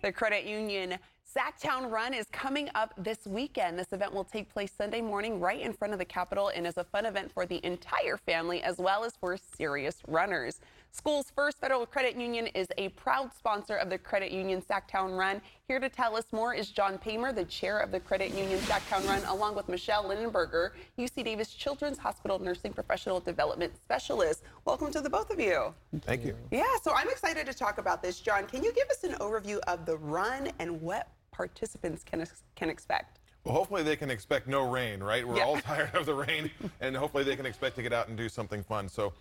The credit union SacTown Run is coming up this weekend. This event will take place Sunday morning right in front of the Capitol and is a fun event for the entire family as well as for serious runners. SchoolsFirst Federal Credit Union is a proud sponsor of the Credit Union SacTown Run. Here to tell us more is John Paymer, the chair of the Credit Union SacTown Run, along with Michelle Lindenberger, UC Davis Children's Hospital Nursing Professional Development Specialist. Welcome to the both of you. Thank you. Yeah, so I'm excited to talk about this. John, can you give us an overview of the run and what participants can, can expect? Well, hopefully they can expect no rain, right? We're Yeah. all tired of the rain, and hopefully they can expect to get out and do something fun. So,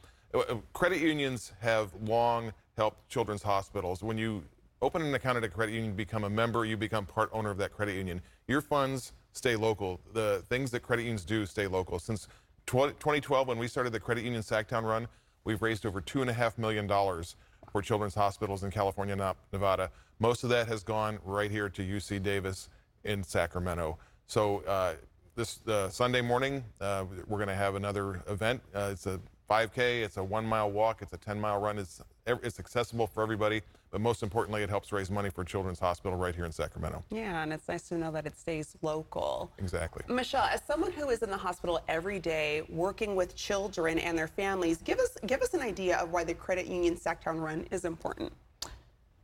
credit unions have long helped children's hospitals. When you open an account at a credit union, become a member, you become part owner of that credit union. Your funds stay local. The things that credit unions do stay local. Since 2012, when we started the Credit Union SacTown Run, we've raised over two and a half million dollars for children's hospitals in California and Nevada. Most of that has gone right here to UC Davis in Sacramento. So uh, this uh, Sunday morning, uh, we're going to have another event. Uh, it's a 5K, it's a one mile walk, it's a 10 mile run. It's, it's accessible for everybody, but most importantly, it helps raise money for Children's Hospital right here in Sacramento. Yeah, and it's nice to know that it stays local. Exactly. Michelle, as someone who is in the hospital every day working with children and their families, give us give us an idea of why the Credit Union SacTown Run is important.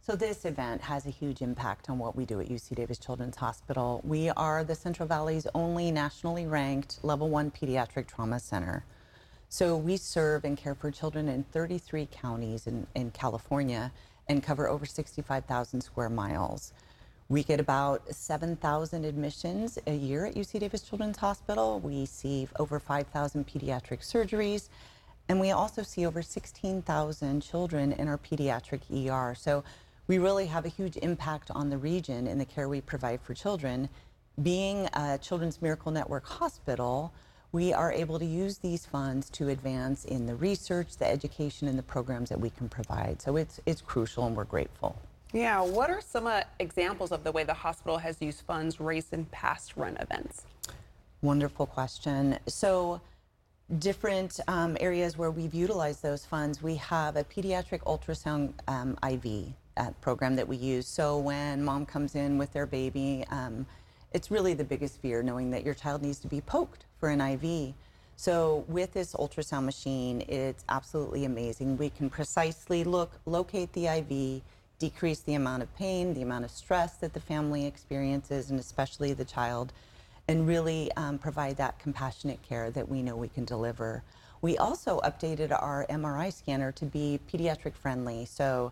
So this event has a huge impact on what we do at UC Davis Children's Hospital. We are the Central Valley's only nationally ranked level one pediatric trauma center. So we serve and care for children in 33 counties in, in California and cover over 65,000 square miles. We get about 7,000 admissions a year at UC Davis Children's Hospital. We see over 5,000 pediatric surgeries. And we also see over 16,000 children in our pediatric ER. So we really have a huge impact on the region in the care we provide for children. Being a Children's Miracle Network hospital, we are able to use these funds to advance in the research, the education, and the programs that we can provide. So it's, it's crucial and we're grateful. Yeah, what are some uh, examples of the way the hospital has used funds raised in past run events? Wonderful question. So, different um, areas where we've utilized those funds, we have a pediatric ultrasound um, IV uh, program that we use. So, when mom comes in with their baby, um, it's really the biggest fear knowing that your child needs to be poked for an IV. So, with this ultrasound machine, it's absolutely amazing. We can precisely look, locate the IV, decrease the amount of pain, the amount of stress that the family experiences, and especially the child and really um, provide that compassionate care that we know we can deliver. We also updated our MRI scanner to be pediatric friendly. So,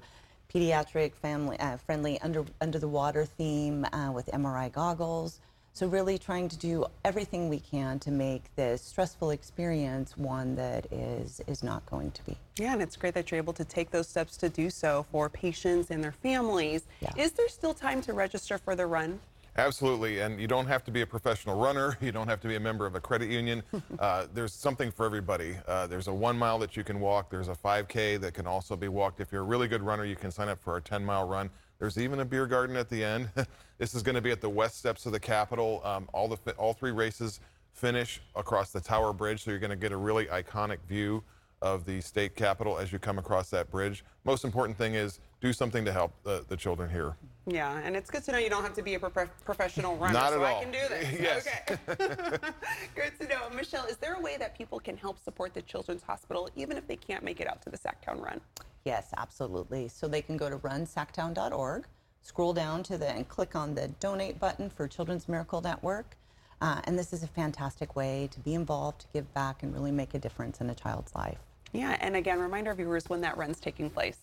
pediatric family uh, friendly under under the water theme uh, with MRI goggles. So, really trying to do everything we can to make this stressful experience one that is is not going to be. Yeah, and it's great that you're able to take those steps to do so for patients and their families. Yeah. Is there still time to register for the run? Absolutely, and you don't have to be a professional runner. You don't have to be a member of a credit union. Uh, there's something for everybody. Uh, there's a one mile that you can walk. There's a 5K that can also be walked. If you're a really good runner, you can sign up for a 10 mile run. There's even a beer garden at the end. this is going to be at the west steps of the Capitol. Um, all the all three races finish across the Tower Bridge, so you're going to get a really iconic view of the state capitol as you come across that bridge. Most important thing is do something to help the, the children here. Yeah, and it's good to know you don't have to be a prof- professional runner, Not so at I can do this. Yes. Okay. good to know. Michelle, is there a way that people can help support the Children's Hospital even if they can't make it out to the SacTown Run? Yes, absolutely. So they can go to runsactown.org, scroll down to the and click on the donate button for Children's Miracle Network. Uh, and this is a fantastic way to be involved, to give back, and really make a difference in a child's life. Yeah, and again, remind our viewers when that run's taking place.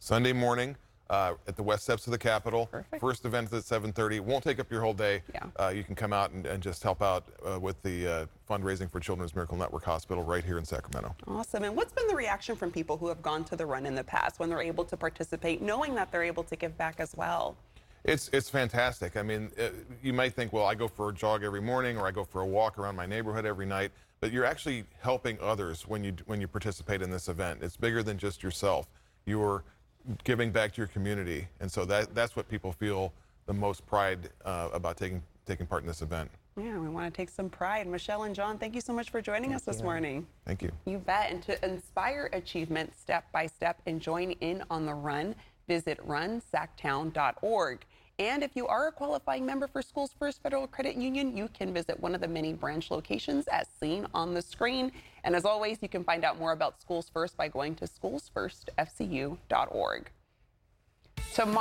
Sunday morning uh, at the west steps of the Capitol. Perfect. First event is at 7:30. Won't take up your whole day. Yeah. Uh, you can come out and, and just help out uh, with the uh, fundraising for Children's Miracle Network Hospital right here in Sacramento. Awesome. And what's been the reaction from people who have gone to the run in the past when they're able to participate, knowing that they're able to give back as well? It's it's fantastic. I mean, uh, you might think, well, I go for a jog every morning or I go for a walk around my neighborhood every night, but you're actually helping others when you when you participate in this event. It's bigger than just yourself. You're giving back to your community, and so that that's what people feel the most pride uh, about taking taking part in this event. Yeah, we want to take some pride. Michelle and John, thank you so much for joining us this you. morning. Thank you. You bet. And to inspire achievement step by step and join in on the run, Visit runsactown.org. And if you are a qualifying member for SchoolsFirst Federal Credit Union, you can visit one of the many branch locations as seen on the screen. And as always, you can find out more about SchoolsFirst by going to schoolsfirstfcu.org. Tomorrow